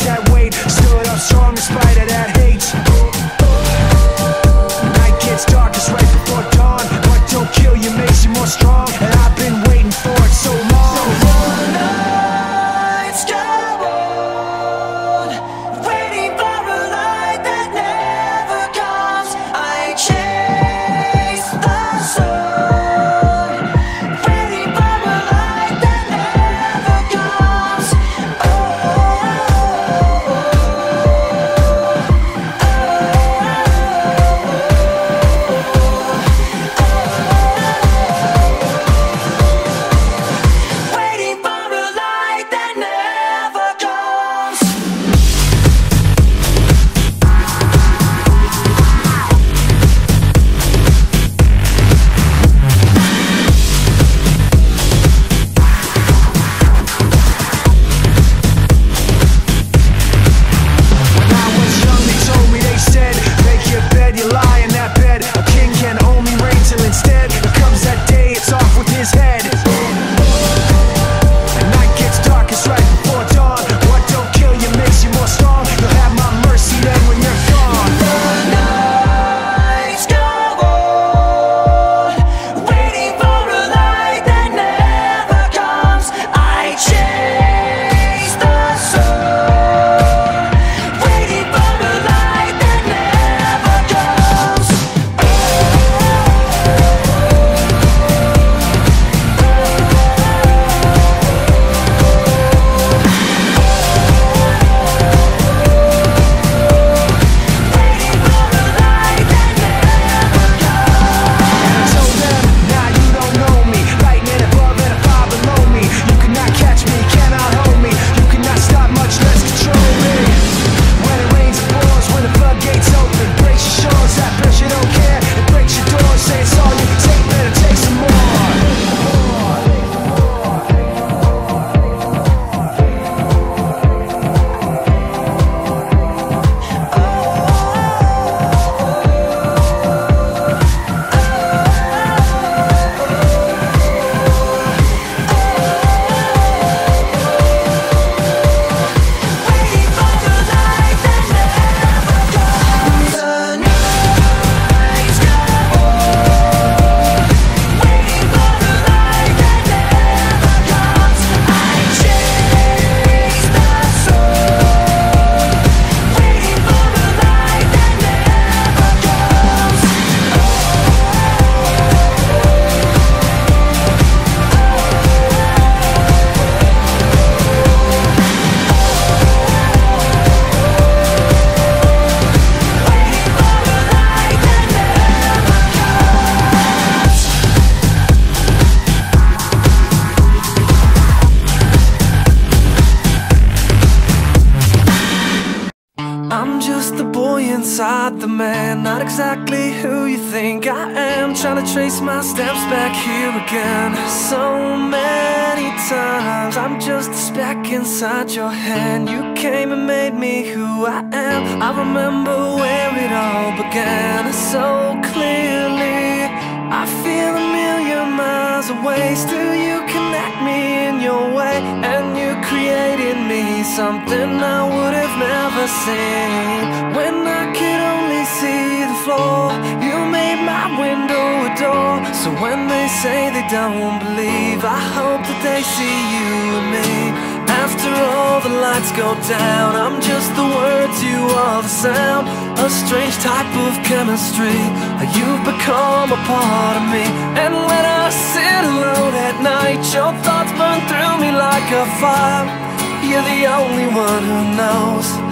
that weight. Stood up strong in spite of that. Inside the man, not exactly who you think I am. Trying to trace my steps back here again. So many times, I'm just a speck inside your hand. You came and made me who I am. I remember where it all began so clearly. I feel a million miles away, still you connect me in your way, and you created me something I would have never seen. When I floor, you made my window a door. So when they say they don't believe, I hope that they see you and me. After all the lights go down, I'm just the words, you are the sound. A strange type of chemistry. You've become a part of me. And when I sit alone at night, your thoughts burn through me like a fire. You're the only one who knows.